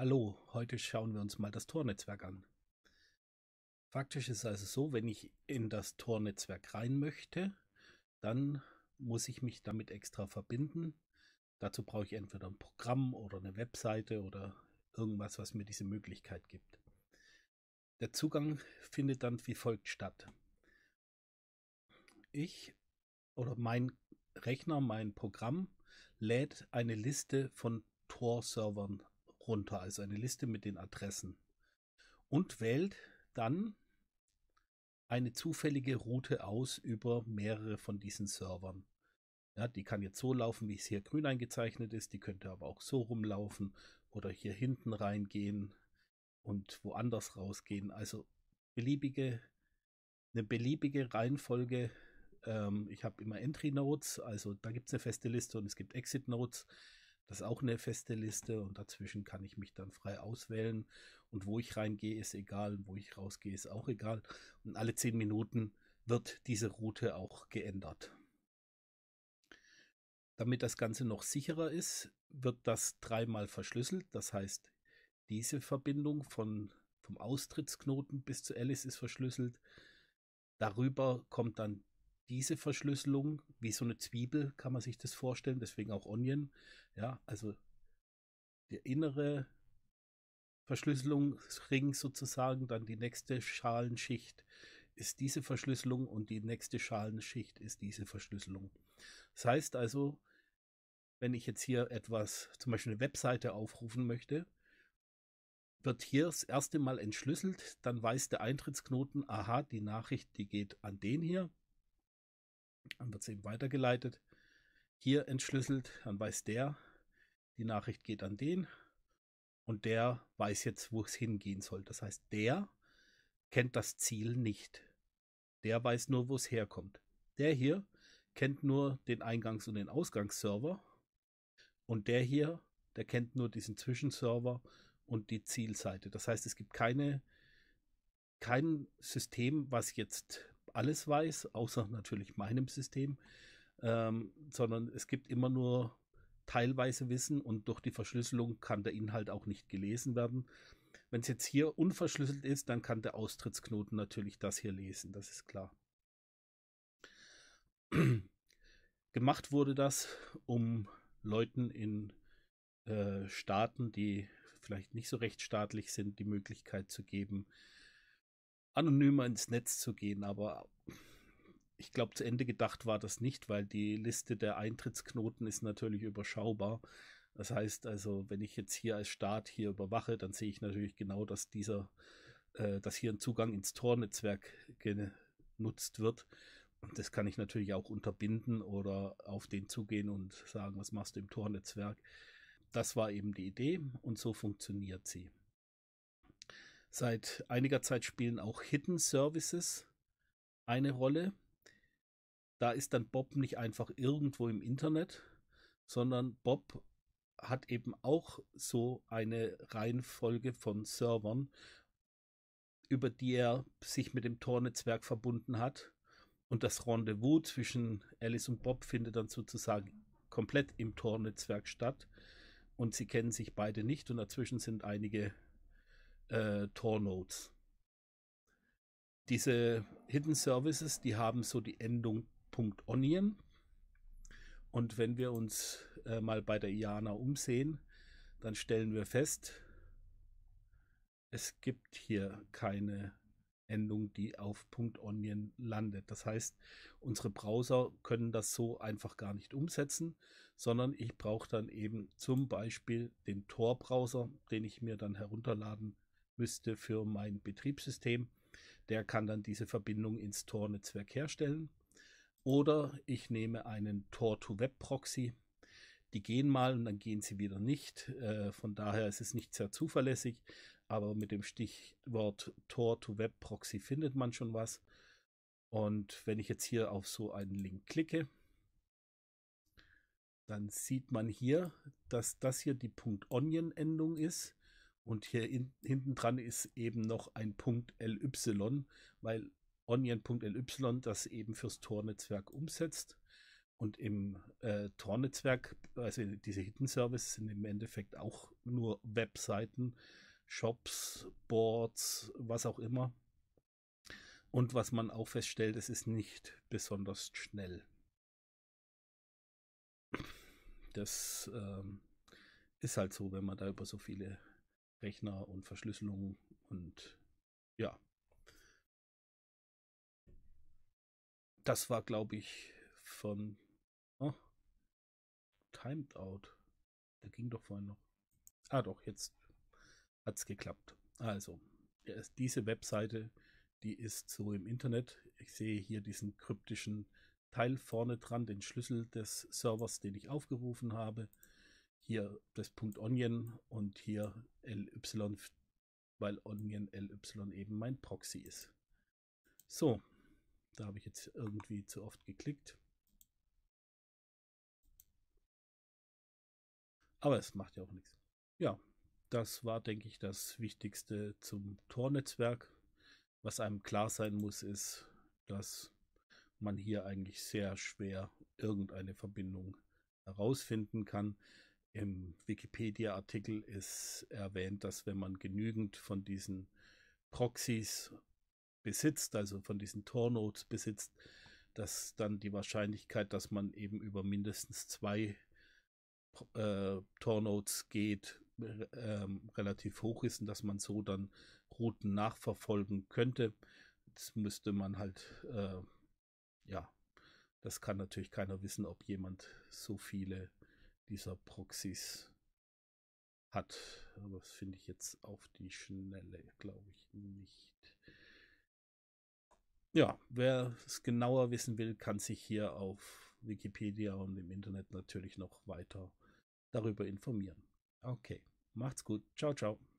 Hallo, heute schauen wir uns mal das Tor-Netzwerk an. Faktisch ist es also so, wenn ich in das Tor-Netzwerk rein möchte, dann muss ich mich damit extra verbinden. Dazu brauche ich entweder ein Programm oder eine Webseite oder irgendwas, was mir diese Möglichkeit gibt. Der Zugang findet dann wie folgt statt. Ich oder mein Rechner, mein Programm lädt eine Liste von Tor-Servern runter, also eine Liste mit den Adressen und wählt dann eine zufällige Route aus über mehrere von diesen Servern. Ja, die kann jetzt so laufen, wie es hier grün eingezeichnet ist, die könnte aber auch so rumlaufen oder hier hinten reingehen und woanders rausgehen. Also beliebige, eine beliebige Reihenfolge. Ähm, ich habe immer Entry Nodes, also da gibt es eine feste Liste und es gibt Exit Nodes. Das ist auch eine feste Liste und dazwischen kann ich mich dann frei auswählen. Und wo ich reingehe, ist egal. Wo ich rausgehe, ist auch egal. Und alle zehn Minuten wird diese Route auch geändert. Damit das Ganze noch sicherer ist, wird das dreimal verschlüsselt. Das heißt, diese Verbindung von, vom Austrittsknoten bis zu Alice ist verschlüsselt. Darüber kommt dann diese Verschlüsselung, wie so eine Zwiebel kann man sich das vorstellen, deswegen auch Onion. Ja, also der innere Verschlüsselungsring sozusagen, dann die nächste Schalenschicht ist diese Verschlüsselung und die nächste Schalenschicht ist diese Verschlüsselung. Das heißt also, wenn ich jetzt hier etwas, zum Beispiel eine Webseite aufrufen möchte, wird hier das erste Mal entschlüsselt, dann weiß der Eintrittsknoten, aha, die Nachricht, die geht an den hier dann wird es eben weitergeleitet. Hier entschlüsselt, dann weiß der, die Nachricht geht an den und der weiß jetzt, wo es hingehen soll. Das heißt, der kennt das Ziel nicht. Der weiß nur, wo es herkommt. Der hier kennt nur den Eingangs- und den Ausgangsserver und der hier, der kennt nur diesen Zwischenserver und die Zielseite. Das heißt, es gibt keine, kein System, was jetzt alles weiß, außer natürlich meinem System, ähm, sondern es gibt immer nur teilweise Wissen und durch die Verschlüsselung kann der Inhalt auch nicht gelesen werden. Wenn es jetzt hier unverschlüsselt ist, dann kann der Austrittsknoten natürlich das hier lesen, das ist klar. Gemacht wurde das, um Leuten in äh, Staaten, die vielleicht nicht so rechtsstaatlich sind, die Möglichkeit zu geben, anonymer ins Netz zu gehen, aber ich glaube, zu Ende gedacht war das nicht, weil die Liste der Eintrittsknoten ist natürlich überschaubar. Das heißt also, wenn ich jetzt hier als Staat hier überwache, dann sehe ich natürlich genau, dass dieser, äh, dass hier ein Zugang ins Tor-Netzwerk genutzt wird. Und das kann ich natürlich auch unterbinden oder auf den zugehen und sagen, was machst du im Tor-Netzwerk. Das war eben die Idee und so funktioniert sie. Seit einiger Zeit spielen auch Hidden Services eine Rolle. Da ist dann Bob nicht einfach irgendwo im Internet, sondern Bob hat eben auch so eine Reihenfolge von Servern, über die er sich mit dem Tor-Netzwerk verbunden hat. Und das Rendezvous zwischen Alice und Bob findet dann sozusagen komplett im Tor-Netzwerk statt. Und sie kennen sich beide nicht und dazwischen sind einige äh, Tor Nodes. Diese Hidden Services, die haben so die Endung .onion. Und wenn wir uns äh, mal bei der IANA umsehen, dann stellen wir fest, es gibt hier keine Endung, die auf .onion landet. Das heißt, unsere Browser können das so einfach gar nicht umsetzen, sondern ich brauche dann eben zum Beispiel den Tor-Browser, den ich mir dann herunterladen müsste für mein Betriebssystem. Der kann dann diese Verbindung ins Tor-Netzwerk herstellen. Oder ich nehme einen Tor-to-Web-Proxy. Die gehen mal und dann gehen sie wieder nicht. Äh, von daher ist es nicht sehr zuverlässig. Aber mit dem Stichwort Tor-to-Web-Proxy findet man schon was. Und wenn ich jetzt hier auf so einen Link klicke, dann sieht man hier, dass das hier die .onion-Endung ist. Und hier in, hinten dran ist eben noch ein Punkt LY, weil Onion.ly das eben fürs Tor-Netzwerk umsetzt. Und im äh, Tor-Netzwerk, also diese Hidden Services sind im Endeffekt auch nur Webseiten, Shops, Boards, was auch immer. Und was man auch feststellt, es ist nicht besonders schnell. Das ähm, ist halt so, wenn man da über so viele Rechner und Verschlüsselung und ja. Das war, glaube ich, von oh, Timed Out. Der ging doch vorhin noch. Ah, doch, jetzt hat es geklappt. Also, diese Webseite, die ist so im Internet. Ich sehe hier diesen kryptischen Teil vorne dran, den Schlüssel des Servers, den ich aufgerufen habe. Hier das Punkt Onion und hier LY, weil Onion LY eben mein Proxy ist. So, da habe ich jetzt irgendwie zu oft geklickt. Aber es macht ja auch nichts. Ja, das war, denke ich, das Wichtigste zum Tor-Netzwerk. Was einem klar sein muss, ist, dass man hier eigentlich sehr schwer irgendeine Verbindung herausfinden kann. Im Wikipedia-Artikel ist erwähnt, dass wenn man genügend von diesen Proxys besitzt, also von diesen Tor-Nodes besitzt, dass dann die Wahrscheinlichkeit, dass man eben über mindestens zwei äh, Tor-Nodes geht, äh, relativ hoch ist und dass man so dann Routen nachverfolgen könnte. Das müsste man halt, äh, ja, das kann natürlich keiner wissen, ob jemand so viele dieser Proxys hat. Aber das finde ich jetzt auf die Schnelle, glaube ich, nicht. Ja, wer es genauer wissen will, kann sich hier auf Wikipedia und im Internet natürlich noch weiter darüber informieren. Okay, macht's gut. Ciao, ciao.